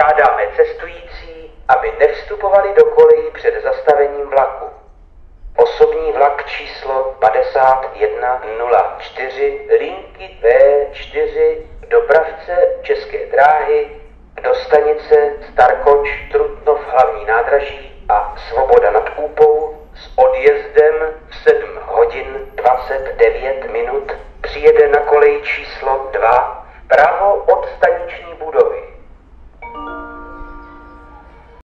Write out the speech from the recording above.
Žádáme cestující, aby nevstupovali do kolejí před zastavením vlaku. Osobní vlak číslo 5104 linky V4 dopravce České dráhy do stanice Starkoč Trutnov hlavní nádraží a Svoboda nad Úpou s odjezdem v 7 hodin 29 minut přijede na kolej číslo 2